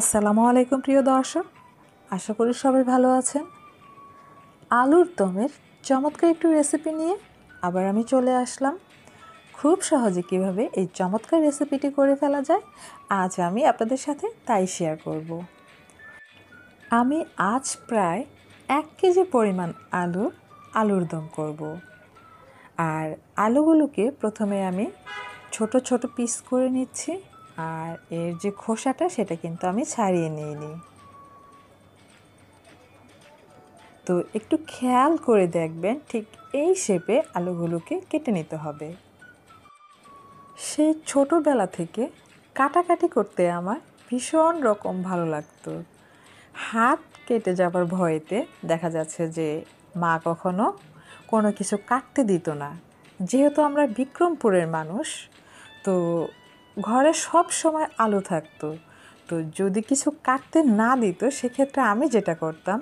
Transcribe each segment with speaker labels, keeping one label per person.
Speaker 1: আসসালামু আলাইকুম, প্রিয় দর্শক। আশা করি সবাই ভালো আছেন। আলুর দমের চমৎকার একটু রেসিপি নিয়ে আবার আমি চলে আসলাম। খুব সহজে কীভাবে এই চমৎকার রেসিপিটি করে ফেলা যায়, আজ আমি আপনাদের সাথে তাই শেয়ার করব। আমি আজ প্রায় এক কেজি পরিমাণ আলু, আলুর দম করব। আর আলুগুলোকে প্রথমে আমি ছোট ছোট পিস করে নিচ্ছি। আর এর যে খোসাটা, সেটা কিন্তু আমি ছাড়িয়ে নিইনি। তো একটু খেয়াল করে দেখবেন ঠিক এই শেপে আলুগুলোকে কেটে নিতে হবে। সেই ছোটোবেলা থেকে কাটাকাটি করতে আমার ভীষণ রকম ভালো লাগতো। হাত কেটে যাবার ভয়েতে দেখা যাচ্ছে যে মা কখনো কোনো কিছু কাটতে দিত না। যেহেতু আমরা বিক্রমপুরের মানুষ, তো ঘরে সব সময় আলু থাকতো। তো যদি কিছু কাটতে না দিত, সেক্ষেত্রে আমি যেটা করতাম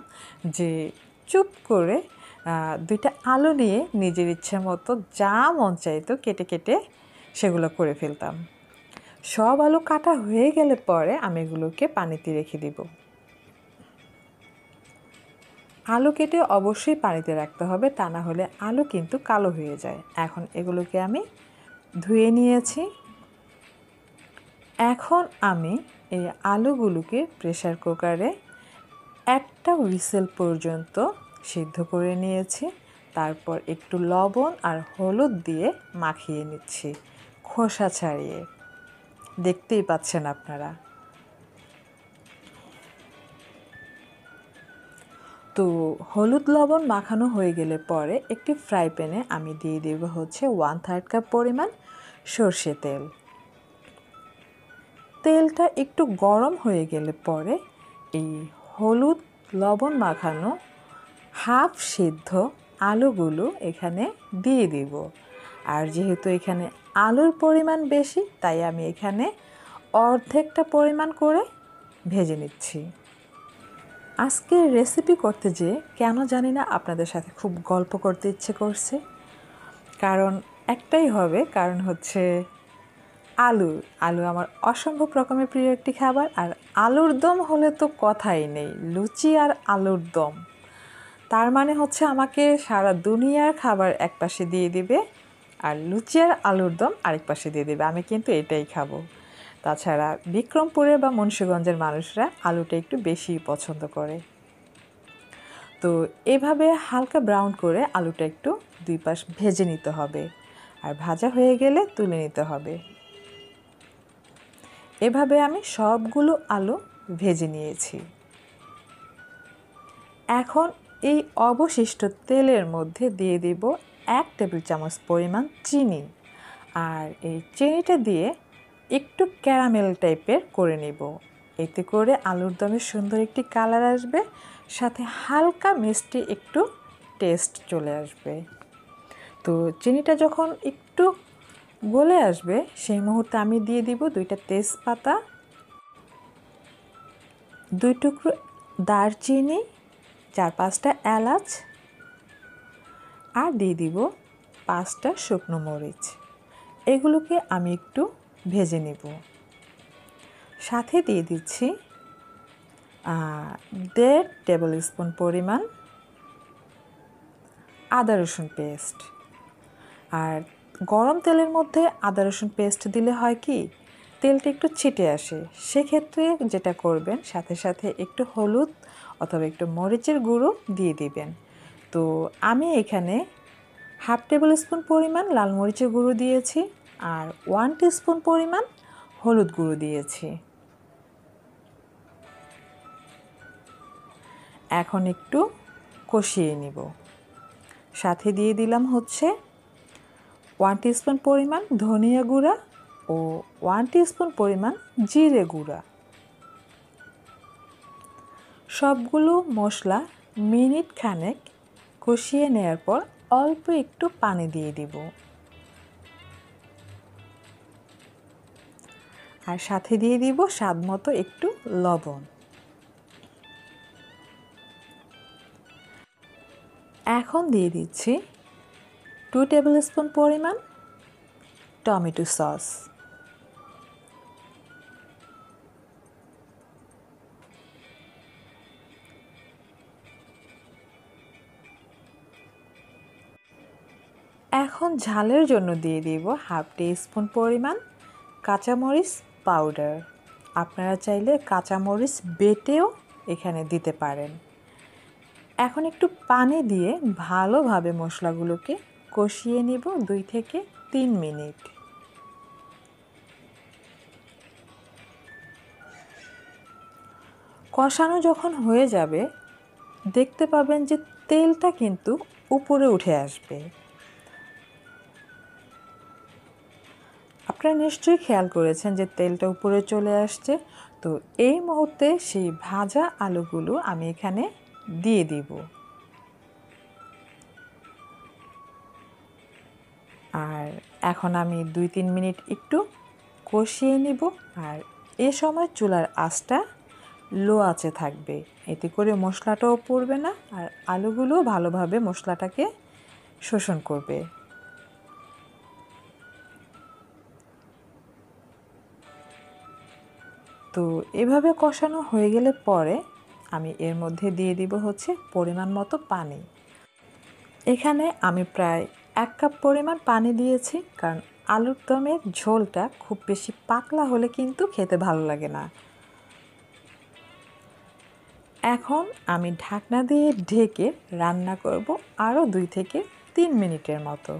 Speaker 1: যে, চুপ করে দুইটা আলু নিয়ে নিজের ইচ্ছে মতো যা মন চাইতো কেটে কেটে সেগুলো করে ফেলতাম। সব আলু কাটা হয়ে গেলে পরে আমি এগুলোকে পানিতে রেখে দিব। আলু কেটে অবশ্যই পানিতে রাখতে হবে, তা না হলে আলু কিন্তু কালো হয়ে যায়। এখন এগুলোকে আমি ধুয়ে নিয়েছি। এখন আমি এই আলুগুলোকে প্রেশার কুকারে একটা হুইসেল পর্যন্ত সিদ্ধ করে নিয়েছি। তারপর একটু লবণ আর হলুদ দিয়ে মাখিয়ে নিচ্ছি খোসা ছাড়িয়ে। দেখতেই পাচ্ছেন আপনারা। তো হলুদ লবণ মাখানো হয়ে গেলে পরে একটি ফ্রাই প্যানে আমি দিয়ে দেব হচ্ছে ওয়ান থার্ড কাপ পরিমাণ সর্ষে তেল। তেলটা একটু গরম হয়ে গেলে পরে এই হলুদ লবণ মাখানো হাফ সিদ্ধ আলুগুলো এখানে দিয়ে দিব। আর যেহেতু এখানে আলুর পরিমাণ বেশি, তাই আমি এখানে অর্ধেকটা পরিমাণ করে ভেজে নিচ্ছি। আজকে রেসিপি করতে যেয়ে কেন জানি না আপনাদের সাথে খুব গল্প করতে ইচ্ছে করছে। কারণ একটাই হবে, কারণ হচ্ছে আলু। আলু আমার অসম্ভব রকমের প্রিয় একটি খাবার, আর আলুর দম হলে তো কথাই নেই, লুচি আর আলুর দম। তার মানে হচ্ছে আমাকে সারা দুনিয়ার খাবার এক পাশে দিয়ে দিবে, আর লুচি আর আলুর দম আরেক পাশে দিয়ে দেবে। আমি কিন্তু এটাই খাব। তাছাড়া বিক্রমপুরের বা মুন্সীগঞ্জের মানুষরা আলুটা একটু বেশি পছন্দ করে। তো এভাবে হালকা ব্রাউন করে আলুটা একটু দুই পাশ ভেজে নিতে হবে, আর ভাজা হয়ে গেলে তুলে নিতে হবে। এভাবে আমি সবগুলো আলু ভেজে নিয়েছি। এখন এই অবশিষ্ট তেলের মধ্যে দিয়ে দিব এক টেবিল চামচ পরিমাণ চিনি আর এই চিনিটা দিয়ে একটু ক্যারামেল টাইপের করে নেব। এতে করে আলুর দমে সুন্দর একটি কালার আসবে, সাথে হালকা মিষ্টি একটু টেস্ট চলে আসবে। তো চিনিটা যখন একটু গলে আসবে, সেই মুহূর্তে আমি দিয়ে দিব দুইটা তেজপাতা, দুই টুকরো দারচিনি, চার পাঁচটা এলাচ আর দিয়ে দিব পাঁচটা শুকনো মরিচ। এগুলোকে আমি একটু ভেজে নেব। সাথে দিয়ে দিচ্ছি দেড় টেবিল স্পুন পরিমাণ আদা রসুন পেস্ট। আর গরম তেলের মধ্যে আদা রসুন পেস্ট দিলে হয় কি, তেলটা একটু ছিটে আসে। সেক্ষেত্রে যেটা করবেন, সাথে সাথে একটু হলুদ অথবা একটু মরিচের গুঁড়ো দিয়ে দিবেন। তো আমি এখানে হাফ টেবিল স্পুন পরিমাণ লাল মরিচের গুঁড়ো দিয়েছি আর ওয়ান স্পুন পরিমাণ হলুদ গুঁড়ো দিয়েছি। এখন একটু কষিয়ে নিব। সাথে দিয়ে দিলাম হচ্ছে ওয়ান স্পুন পরিমাণ ধনিয়া গুঁড়া ও ওয়ান স্পুন পরিমাণ জিরে গুঁড়া। সবগুলো মশলা মিনিট খানেক কষিয়ে নেওয়ার পর অল্প একটু পানি দিয়ে দিব। আর সাথে দিয়ে দিব স্বাদ মতো একটু লবণ। এখন দিয়ে দিচ্ছি টু টেবিল স্পুন পরিমাণ টমেটো সস। এখন ঝালের জন্য দিয়ে দিব হাফ টি স্পুন পরিমাণ কাঁচামরিচ পাউডার। আপনারা চাইলে কাঁচামরিচ বেটেও এখানে দিতে পারেন। এখন একটু পানি দিয়ে ভালোভাবে মশলাগুলোকে কষিয়ে নিব দুই থেকে তিন মিনিট। কষানো যখন হয়ে যাবে, দেখতে পাবেন যে তেলটা কিন্তু উপরে উঠে আসবে। আপনারা নিশ্চয়ই খেয়াল করেছেন যে তেলটা উপরে চলে আসছে। তো এই মুহূর্তে সেই ভাজা আলুগুলো আমি এখানে দিয়ে দিব। আর এখন আমি দুই তিন মিনিট একটু কষিয়ে নিব। আর এ সময় চুলার আঁচটা লো আঁচে থাকবে। এতে করে মশলাটাও পড়বে না আর আলুগুলোও ভালোভাবে মশলাটাকে শোষণ করবে। তো এভাবে কষানো হয়ে গেলে পরে আমি এর মধ্যে দিয়ে দিব হচ্ছে পরিমাণ মতো পানি। এখানে আমি প্রায় এক কাপ পরিমাণ পানি দিয়েছি, কারণ আলুর দমের ঝোলটা খুব বেশি পাতলা হলে কিন্তু খেতে ভালো লাগে না। এখন আমি ঢাকনা দিয়ে ঢেকে রান্না করব আরও দুই থেকে তিন মিনিটের মতো।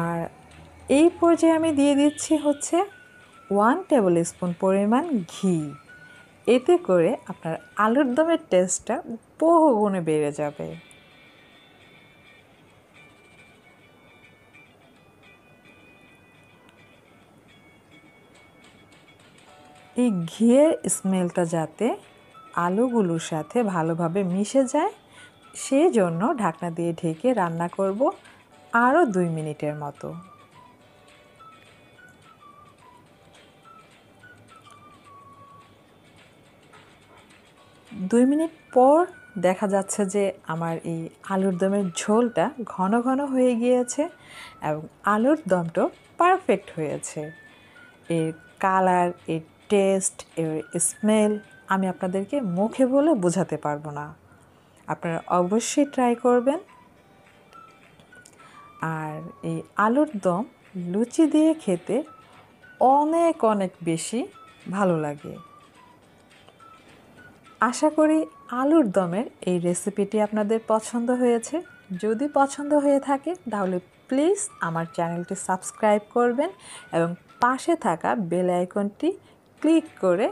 Speaker 1: আর এই পর্যায়ে আমি দিয়ে দিচ্ছি হচ্ছে ওয়ান টেবিল স্পুন পরিমাণ ঘি। এতে করে আপনার আলুর দমের টেস্টটা বহু গুণে বেড়ে যাবে। এই ঘিয়ের স্মেলটা যাতে আলুগুলোর সাথে ভালোভাবে মিশে যায় সেই জন্য ঢাকনা দিয়ে ঢেকে রান্না করব আরও দুই মিনিটের মতো। দুই মিনিট পর দেখা যাচ্ছে যে আমার এই আলুর দমের ঝোলটা ঘন ঘন হয়ে গিয়েছে এবং আলুর দমটাও পারফেক্ট হয়েছে। এর কালারের টেস্ট এর স্মেল আমি আপনাদেরকে মুখে বলে বোঝাতে পারব না। আপনারা অবশ্যই ট্রাই করবেন। আর এই আলুর দম লুচি দিয়ে খেতে অনেক অনেক বেশি ভালো লাগে। আশা করি আলুর দমের এই রেসিপিটি আপনাদের পছন্দ হয়েছে। যদি পছন্দ হয়ে থাকে, তাহলে প্লিজ আমার চ্যানেলটি সাবস্ক্রাইব করবেন এবং পাশে থাকা বেল আইকনটি ক্লিক করে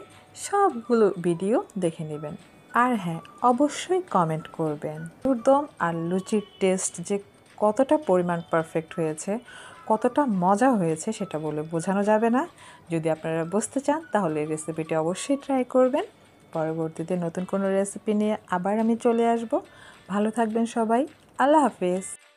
Speaker 1: সবগুলো ভিডিও দেখে নেবেন। আর হ্যাঁ অবশ্যই কমেন্ট করবেন। আলুর দম আর লুচির টেস্ট যে কতটা পরিমাণ পারফেক্ট হয়েছে, কতটা মজা হয়েছে, সেটা বলে বোঝানো যাবে না। যদি আপনারা বুঝতে চান, তাহলে রেসিপিটি অবশ্যই ট্রাই করবেন। পরবর্তীতে নতুন কোনো রেসিপি নিয়ে আবার আমি চলে আসব। ভালো থাকবেন সবাই। আল্লাহ হাফেজ।